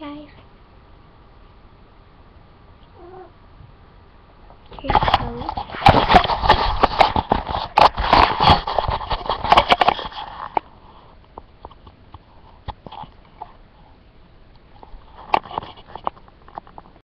guys. Uh, Here's Chloe.